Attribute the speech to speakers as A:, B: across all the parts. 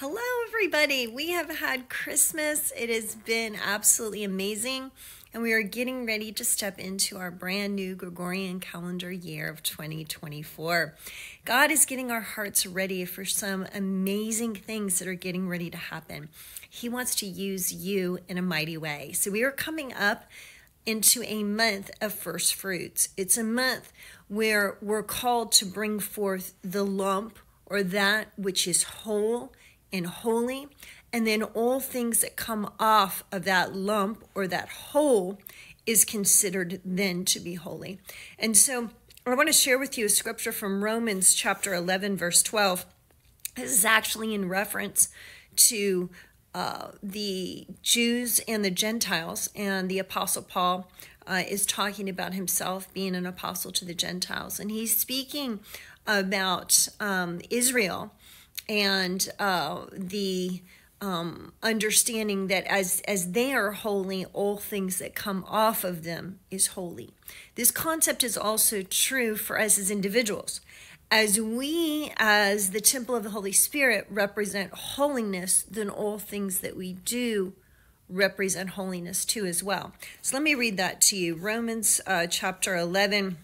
A: Hello, everybody. We have had Christmas. It has been absolutely amazing. And we are getting ready to step into our brand new Gregorian calendar year of 2024. God is getting our hearts ready for some amazing things that are getting ready to happen. He wants to use you in a mighty way. So we are coming up into a month of first fruits. It's a month where we're called to bring forth the lump or that which is whole and holy. And then all things that come off of that lump or that hole is considered then to be holy. And so I want to share with you a scripture from Romans chapter 11, verse 12. This is actually in reference to uh, the Jews and the Gentiles, and the Apostle Paul uh, is talking about himself being an apostle to the Gentiles, and he's speaking about um, Israel and uh, the um, understanding that as as they are holy, all things that come off of them is holy. This concept is also true for us as individuals. As we, as the temple of the Holy Spirit, represent holiness, then all things that we do represent holiness too, as well. So let me read that to you. Romans uh, chapter 11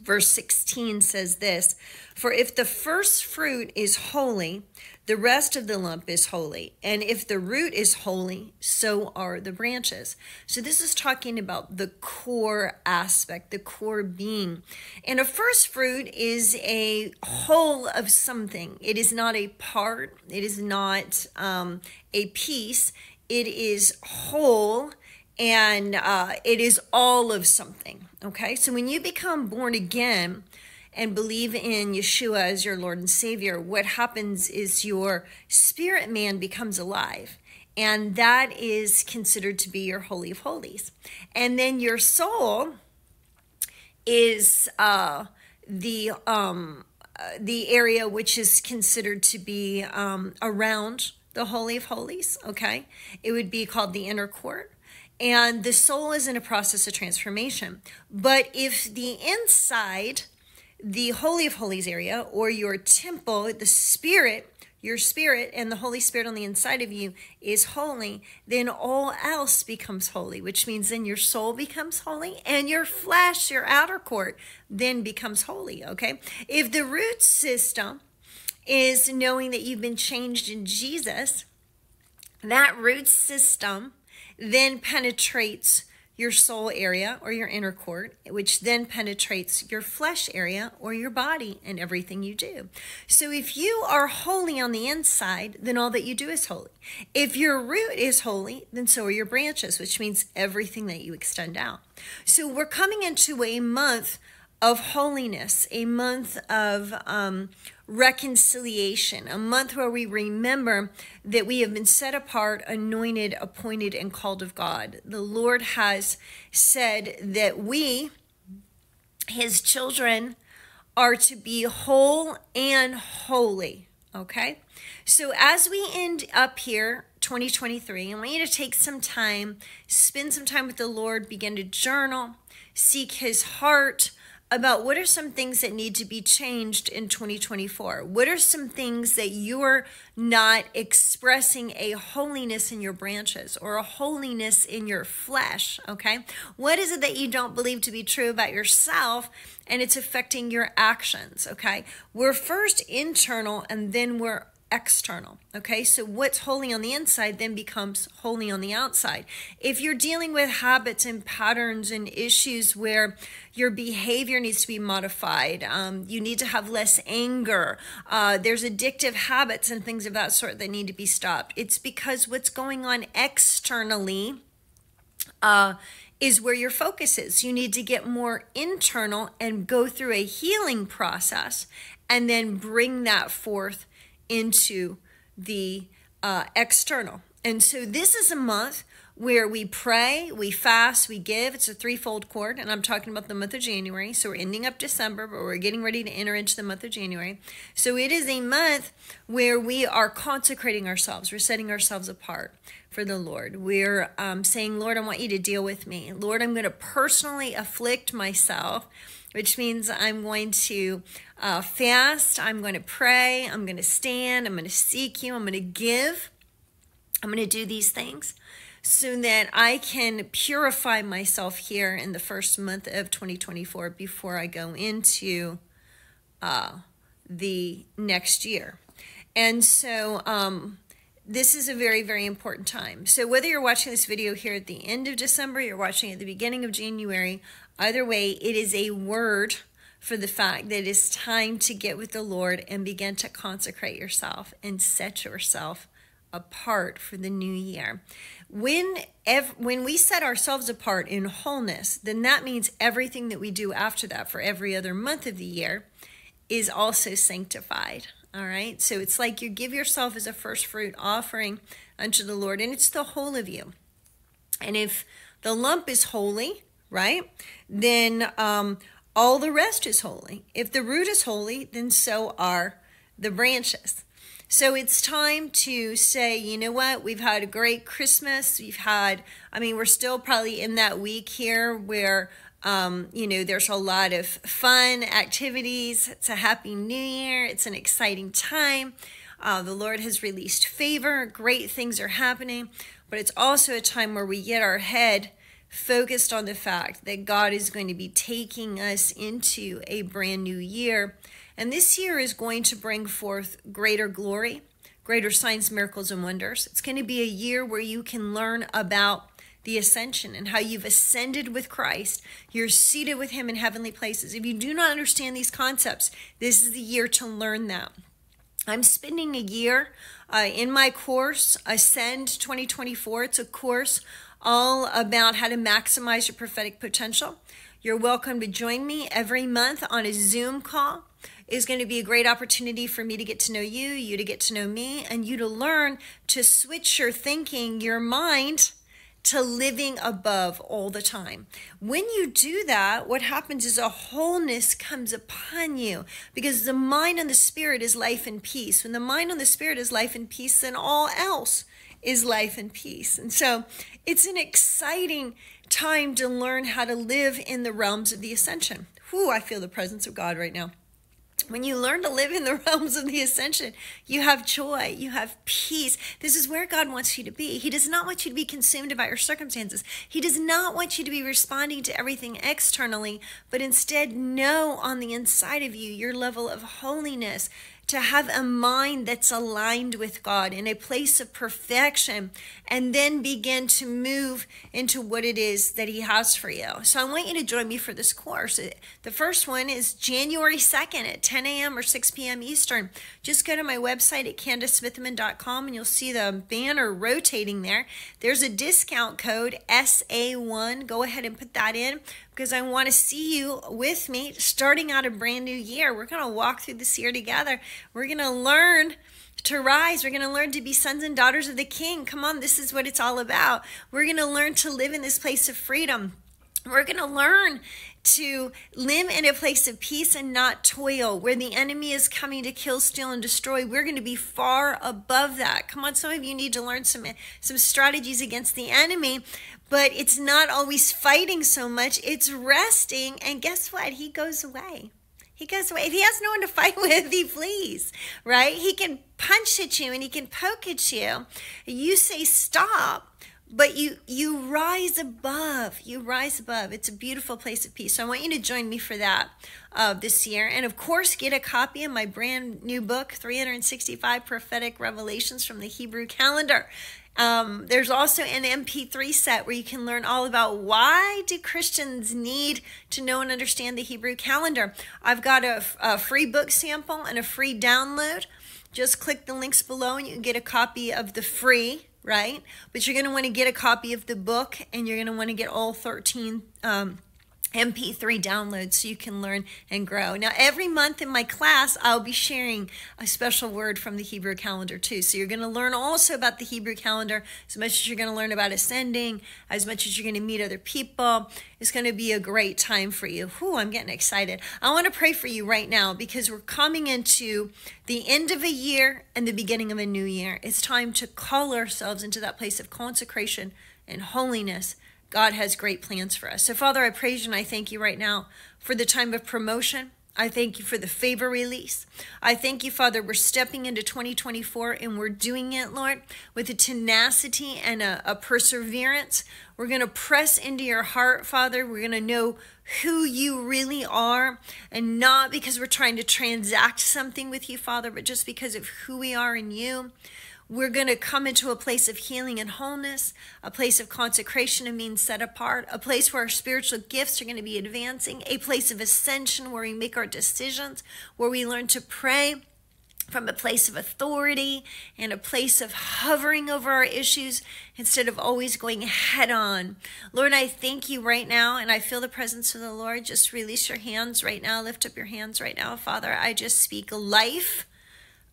A: verse 16 says this For if the first fruit is holy, the rest of the lump is holy. And if the root is holy, so are the branches. So this is talking about the core aspect, the core being. And a first fruit is a whole of something, it is not a part, it is not um, a piece, it is whole and uh, it is all of something. Okay, so when you become born again and believe in Yeshua as your Lord and Savior, what happens is your spirit man becomes alive. And that is considered to be your Holy of Holies. And then your soul is uh, the um, uh, the area which is considered to be um, around the Holy of Holies. Okay, it would be called the inner court and the soul is in a process of transformation. But if the inside, the Holy of Holies area, or your temple, the spirit, your spirit and the Holy Spirit on the inside of you is holy, then all else becomes holy, which means then your soul becomes holy and your flesh, your outer court, then becomes holy. Okay. If the root system is knowing that you've been changed in Jesus, that root system then penetrates your soul area or your inner court, which then penetrates your flesh area or your body and everything you do. So if you are holy on the inside, then all that you do is holy. If your root is holy, then so are your branches, which means everything that you extend out. So we're coming into a month of holiness, a month of um, reconciliation, a month where we remember that we have been set apart, anointed, appointed, and called of God. The Lord has said that we, his children, are to be whole and holy. Okay? So as we end up here, 2023, I want you to take some time, spend some time with the Lord, begin to journal, seek his heart about what are some things that need to be changed in 2024? What are some things that you're not expressing a holiness in your branches or a holiness in your flesh? Okay. What is it that you don't believe to be true about yourself and it's affecting your actions? Okay. We're first internal and then we're external. Okay, so what's holy on the inside then becomes holy on the outside. If you're dealing with habits and patterns and issues where your behavior needs to be modified, um, you need to have less anger, uh, there's addictive habits and things of that sort that need to be stopped. It's because what's going on externally. Uh, is where your focus is. You need to get more internal and go through a healing process and then bring that forth into the uh, external. And so this is a month where we pray, we fast, we give. It's a threefold cord, and I'm talking about the month of January. So we're ending up December, but we're getting ready to enter into the month of January. So it is a month where we are consecrating ourselves, we're setting ourselves apart for the Lord. We're um, saying, Lord, I want you to deal with me. Lord, I'm going to personally afflict myself which means I'm going to uh, fast, I'm going to pray, I'm going to stand, I'm going to seek you, I'm going to give. I'm going to do these things so that I can purify myself here in the first month of 2024 before I go into uh, the next year. And so um, this is a very, very important time. So whether you're watching this video here at the end of December, you're watching at the beginning of January, either way, it is a word for the fact that it is time to get with the Lord and begin to consecrate yourself and set yourself apart for the new year. When ev- when we set ourselves apart in wholeness, then that means everything that we do after that for every other month of the year is also sanctified. All right. So it's like you give yourself as a first fruit offering unto the Lord, and it's the whole of you. And if the lump is holy, right, then um, all the rest is holy. If the root is holy, then so are the branches. So it's time to say, you know what? We've had a great Christmas. We've had, I mean, we're still probably in that week here where um, you know, there's a lot of fun activities. It's a happy new year. It's an exciting time. Uh, the Lord has released favor. Great things are happening. But it's also a time where we get our head focused on the fact that God is going to be taking us into a brand new year. And this year is going to bring forth greater glory, greater signs, miracles, and wonders. It's going to be a year where you can learn about the ascension and how you've ascended with Christ. You're seated with Him in heavenly places. If you do not understand these concepts, this is the year to learn them. I'm spending a year uh, in my course, Ascend 2024. It's a course all about how to maximize your prophetic potential. You're welcome to join me every month on a Zoom call. It's going to be a great opportunity for me to get to know you, you to get to know me, and you to learn to switch your thinking, your mind, to living above all the time. When you do that, what happens is a wholeness comes upon you because the mind and the spirit is life and peace. When the mind and the spirit is life and peace, then all else is life and peace. And so it's an exciting time to learn how to live in the realms of the ascension. Whew, I feel the presence of God right now when you learn to live in the realms of the ascension, you have joy, you have peace. This is where God wants you to be. He does not want you to be consumed by your circumstances. He does not want you to be responding to everything externally, but instead know on the inside of you your level of holiness to have a mind that's aligned with God in a place of perfection, and then begin to move into what it is that He has for you. So I want you to join me for this course. Uh, the first one is January 2nd at 10 a.m. or 6 p.m. Eastern. Just go to my website at CandiceSmithyman.com and you'll see the banner rotating there. There's a discount code SA1. Go ahead and put that in because I want to see you with me starting out a brand new year. We're going to walk through this year together. We're going to learn to rise. We're going to learn to be sons and daughters of the King. Come on, this is what it's all about. We're going to learn to live in this place of freedom. We're going to learn to live in a place of peace and not toil, where the enemy is coming to kill, steal, and destroy. We're going to be far above that. Come on, some of you need to learn some some strategies against the enemy, but it's not always fighting so much, it's resting. And guess what? He goes away. He goes away. If he has no one to fight with, he flees, right? He can punch at you and he can poke at you. You say stop, but you you rise above you rise above it's a beautiful place of peace so i want you to join me for that uh, this year and of course get a copy of my brand new book 365 prophetic revelations from the hebrew calendar um, there's also an MP3 set where you can learn all about why do Christians need to know and understand the Hebrew calendar. I've got a, a free book sample and a free download. Just click the links below and you can get a copy of the free, right? But you're going to want to get a copy of the book and you're going to want to get all 13 um, MP3 downloads so you can learn and grow. Now, every month in my class, I'll be sharing a special word from the Hebrew calendar too. So you're going to learn also about the Hebrew calendar as much as you're going to learn about ascending, as much as you're going to meet other people. It's going to be a great time for you. Whew, I'm getting excited. I want to pray for you right now because we're coming into the end of a year and the beginning of a new year. It's time to call ourselves into that place of consecration and holiness God has great plans for us. So, Father, I praise you and I thank you right now for the time of promotion. I thank you for the favor release. I thank you, Father, we're stepping into 2024 and we're doing it, Lord, with a tenacity and a, a perseverance. We're going to press into your heart, Father. We're going to know who you really are and not because we're trying to transact something with you, Father, but just because of who we are in you. We're going to come into a place of healing and wholeness, a place of consecration and being set apart, a place where our spiritual gifts are going to be advancing, a place of ascension where we make our decisions, where we learn to pray from a place of authority and a place of hovering over our issues instead of always going head on. Lord, I thank you right now, and I feel the presence of the Lord. Just release your hands right now, lift up your hands right now, Father. I just speak life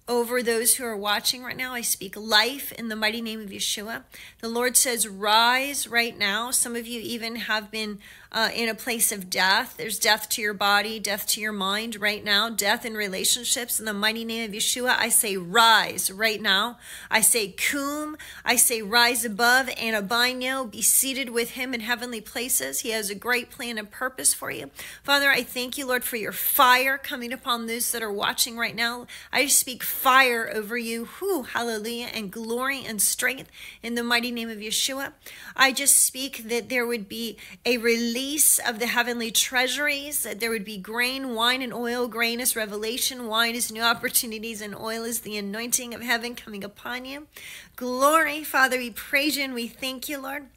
A: over those who are watching right now. I speak life in the mighty name of Yeshua. The Lord says, Rise right now. Some of you even have been uh, in a place of death. There's death to your body, death to your mind right now, death in relationships. In the mighty name of Yeshua, I say rise right now. I say come. I say rise above and abino. Be seated with him in heavenly places. He has a great plan and purpose for you. Father, I thank you, Lord, for your fire coming upon those that are watching right now. I speak fire over you. Whoo, hallelujah, and glory and strength in the mighty name of Yeshua. I just speak that there would be a release of the heavenly treasuries, that there would be grain, wine, and oil. Grain is revelation, wine is new opportunities, and oil is the anointing of heaven coming upon you. Glory, Father, we praise you and we thank you, Lord.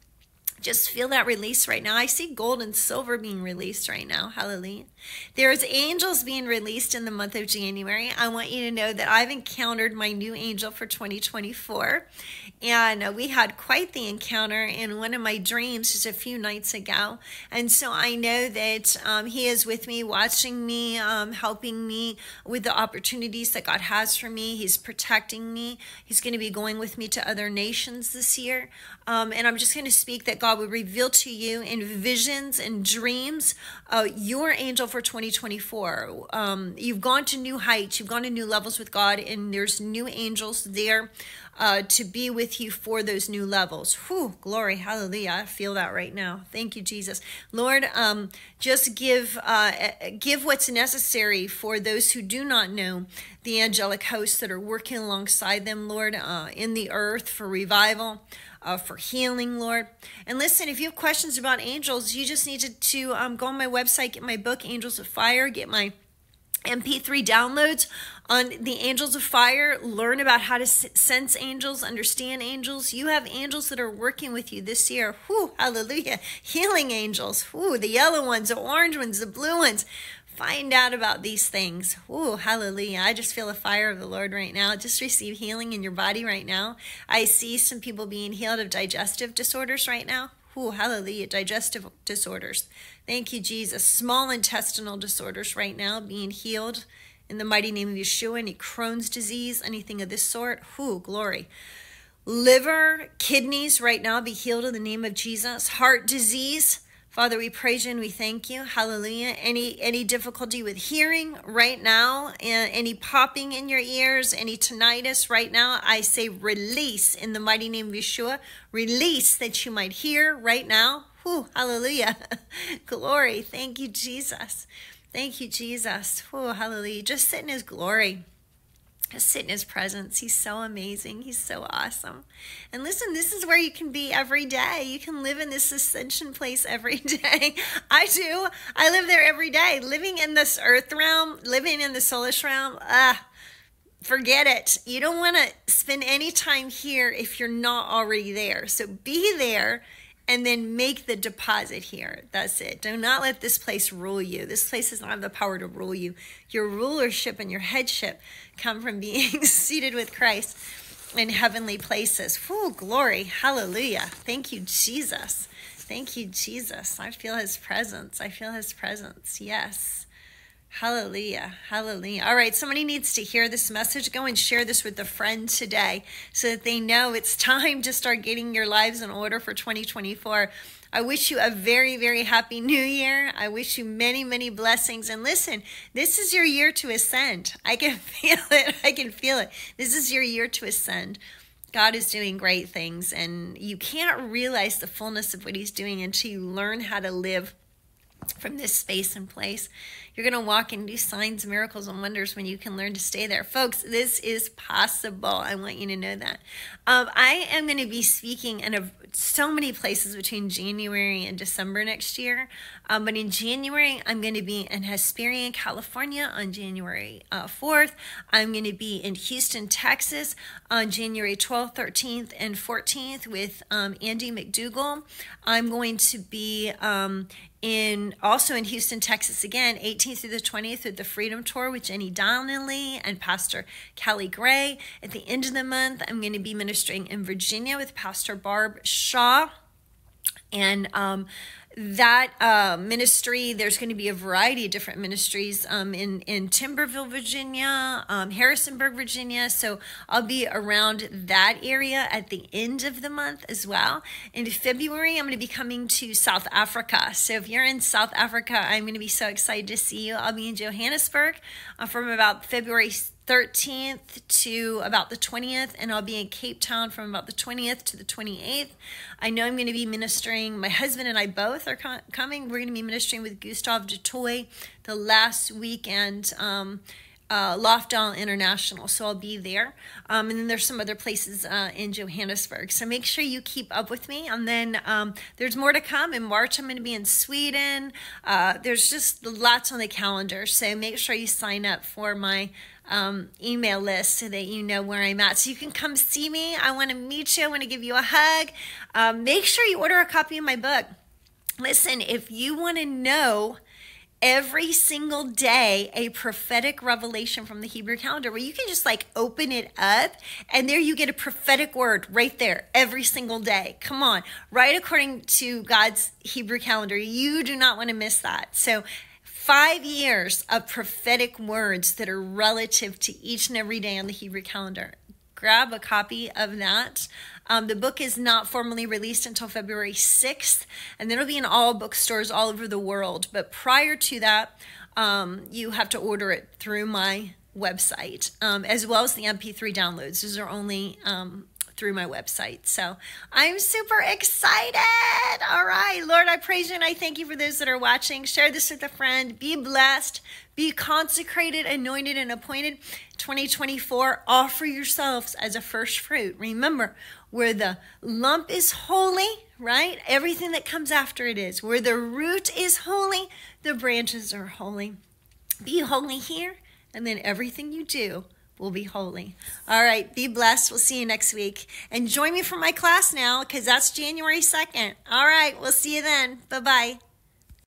A: Just feel that release right now. I see gold and silver being released right now. Hallelujah. There's angels being released in the month of January. I want you to know that I've encountered my new angel for 2024. And uh, we had quite the encounter in one of my dreams just a few nights ago. And so I know that um, he is with me, watching me, um, helping me with the opportunities that God has for me. He's protecting me. He's going to be going with me to other nations this year. Um, and I'm just going to speak that God would reveal to you in visions and dreams uh, your angel for 2024. Um, you've gone to new heights, you've gone to new levels with God, and there's new angels there uh, to be with you for those new levels. Whew, glory, hallelujah. I feel that right now. Thank you, Jesus. Lord, um, just give uh, give what's necessary for those who do not know the angelic hosts that are working alongside them, Lord, uh, in the earth for revival. Uh, for healing, Lord. And listen, if you have questions about angels, you just need to, to um, go on my website, get my book, Angels of Fire, get my MP3 downloads on the angels of fire. Learn about how to sense angels, understand angels. You have angels that are working with you this year. Whoo, hallelujah. Healing angels. Whoo, the yellow ones, the orange ones, the blue ones. Find out about these things. Whoo, hallelujah. I just feel the fire of the Lord right now. Just receive healing in your body right now. I see some people being healed of digestive disorders right now. Ooh, hallelujah. Digestive disorders. Thank you, Jesus. Small intestinal disorders right now being healed in the mighty name of Yeshua. Any Crohn's disease, anything of this sort. Ooh, glory. Liver, kidneys right now be healed in the name of Jesus. Heart disease Father, we praise you and we thank you. Hallelujah. Any any difficulty with hearing right now, any popping in your ears, any tinnitus right now, I say release in the mighty name of Yeshua. Release that you might hear right now. Whew, hallelujah. glory. Thank you, Jesus. Thank you, Jesus. Whew, hallelujah. Just sit in his glory sit in his presence. He's so amazing. He's so awesome. And listen, this is where you can be every day. You can live in this ascension place every day. I do. I live there every day. Living in this earth realm, living in the soulish realm, ah, forget it. You don't want to spend any time here if you're not already there. So be there and then make the deposit here. That's it. Do not let this place rule you. This place does not have the power to rule you. Your rulership and your headship come from being seated with Christ in heavenly places. Full glory. Hallelujah. Thank you, Jesus. Thank you, Jesus. I feel his presence. I feel his presence. Yes. Hallelujah. Hallelujah. All right, somebody needs to hear this message. Go and share this with a friend today so that they know it's time to start getting your lives in order for 2024. I wish you a very, very happy new year. I wish you many, many blessings. And listen, this is your year to ascend. I can feel it. I can feel it. This is your year to ascend. God is doing great things, and you can't realize the fullness of what He's doing until you learn how to live from this space and place. You're going to walk and do signs, miracles, and wonders when you can learn to stay there. Folks, this is possible. I want you to know that. Um, I am going to be speaking in a, so many places between January and December next year. Um, but in January, I'm going to be in Hesperia, California on January uh, 4th. I'm going to be in Houston, Texas on January 12th, 13th, and 14th with um, Andy McDougall. I'm going to be um, in also in Houston, Texas again, 18th through the 20th with the Freedom Tour with Jenny Donnelly and Pastor Kelly Gray. At the end of the month, I'm going to be ministering in Virginia with Pastor Barb Shaw. And um, that uh, ministry, there's going to be a variety of different ministries um, in, in Timberville, Virginia, um, Harrisonburg, Virginia. So I'll be around that area at the end of the month as well. In February, I'm going to be coming to South Africa. So if you're in South Africa, I'm going to be so excited to see you. I'll be in Johannesburg uh, from about February 13th to about the 20th, and I'll be in Cape Town from about the 20th to the 28th. I know I'm going to be ministering. My husband and I both are co- coming. We're going to be ministering with Gustave du Toit the last weekend. Um, uh, Lofdal International, so I'll be there. Um, and then there's some other places uh, in Johannesburg. So make sure you keep up with me. And then um, there's more to come. In March, I'm going to be in Sweden. Uh, there's just lots on the calendar. So make sure you sign up for my um, email list so that you know where I'm at. So you can come see me. I want to meet you. I want to give you a hug. Um, make sure you order a copy of my book. Listen, if you want to know every single day a prophetic revelation from the Hebrew calendar where you can just like open it up and there you get a prophetic word right there every single day. Come on, right according to God's Hebrew calendar. You do not want to miss that. So five years of prophetic words that are relative to each and every day on the Hebrew calendar. Grab a copy of that. Um, the book is not formally released until February 6th, and it'll be in all bookstores all over the world. But prior to that, um, you have to order it through my website, um, as well as the MP3 downloads. Those are only um, through my website. So I'm super excited. Right, Lord, I praise you and I thank you for those that are watching. Share this with a friend. Be blessed. Be consecrated, anointed, and appointed. 2024, offer yourselves as a first fruit. Remember, where the lump is holy, right? Everything that comes after it is. Where the root is holy, the branches are holy. Be holy here, and then everything you do will be holy. All right, be blessed. We'll see you next week. And join me for my class now because that's January 2nd. All right, we'll see you then. Bye bye.